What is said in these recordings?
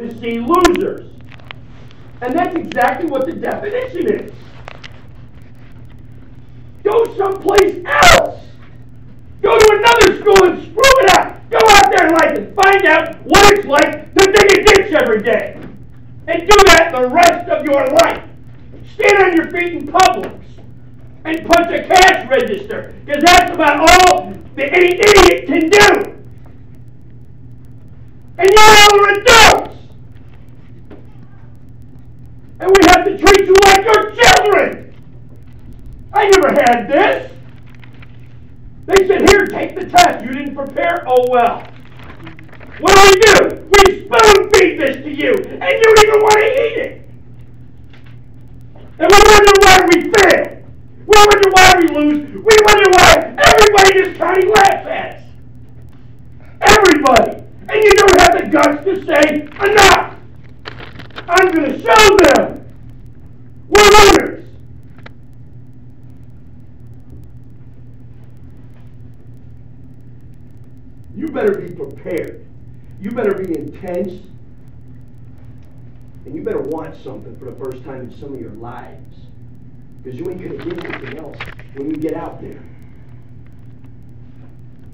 to see losers. And that's exactly what the definition is. Go someplace else. Go to another school and screw it up. Go out there and like it. Find out what it's like to dig a ditch every day. And do that the rest of your life. Stand on your feet in Publix and punch a cash register, because that's about all that any idiot can do. And you're all adults. Your children. I never had this. They said, here, take the test. You didn't prepare? Oh, well. What do we do? We spoon feed this to you, and you don't even want to eat it. And we wonder why we fail. We wonder why we lose. We wonder why everybody just this county laughs at us. Everybody. And you don't have the guts to say, enough. I'm going to show them. We're winners. You better be prepared. You better be intense. And you better want something for the first time in some of your lives. Because you ain't going to get anything else when you get out there.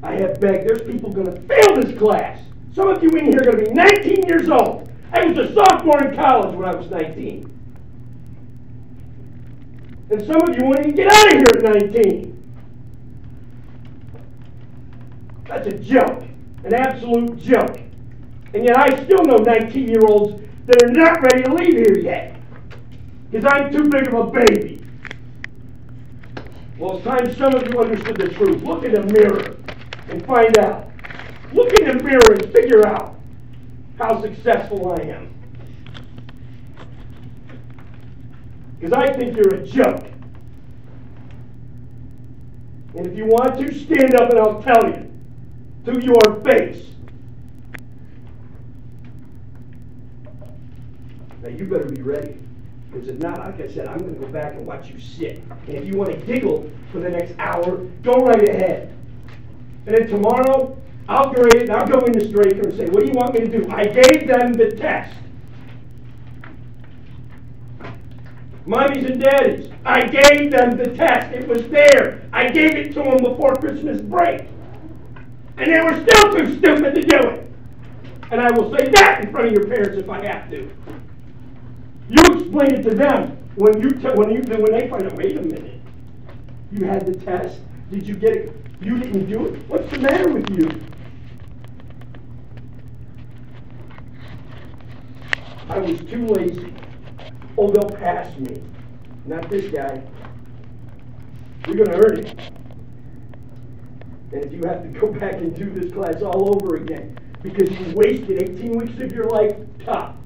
I have begged, there's people going to fail this class. Some of you in here are going to be 19 years old. I was a sophomore in college when I was 19. And some of you won't even get out of here at 19. A joke, an absolute joke. And yet I still know 19 year olds that are not ready to leave here yet. Because I'm too big of a baby. Well, it's time some of you understood the truth. Look in the mirror and find out. Look in the mirror and figure out how successful I am. Because I think you're a joke. And if you want to, stand up and I'll tell you to your face. Now you better be ready. Because if not, like I said, I'm going to go back and watch you sit. And if you want to giggle for the next hour, go right ahead. And then tomorrow, I'll grade it and I'll go into Straker and say, what do you want me to do? I gave them the test. Mommies and daddies, I gave them the test. It was there. I gave it to them before Christmas break. And they were still too stupid to do it. And I will say that in front of your parents if I have to. You explain it to them when you t- when you when they find out. Wait a minute, you had the test. Did you get it? You didn't do it. What's the matter with you? I was too lazy. Oh, they'll pass me. Not this guy. You're to earn it. And if you have to go back and do this class all over again because you wasted 18 weeks of your life, tough.